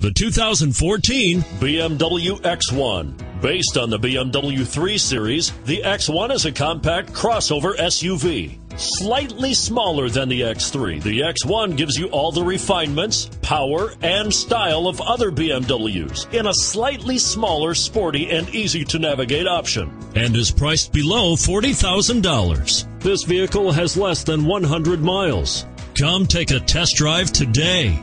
The 2014 BMW X1. Based on the BMW 3 Series, the X1 is a compact crossover SUV. Slightly smaller than the X3, the X1 gives you all the refinements, power, and style of other BMWs in a slightly smaller, sporty, and easy to navigate option. And is priced below $40,000. This vehicle has less than 100 miles. Come take a test drive today.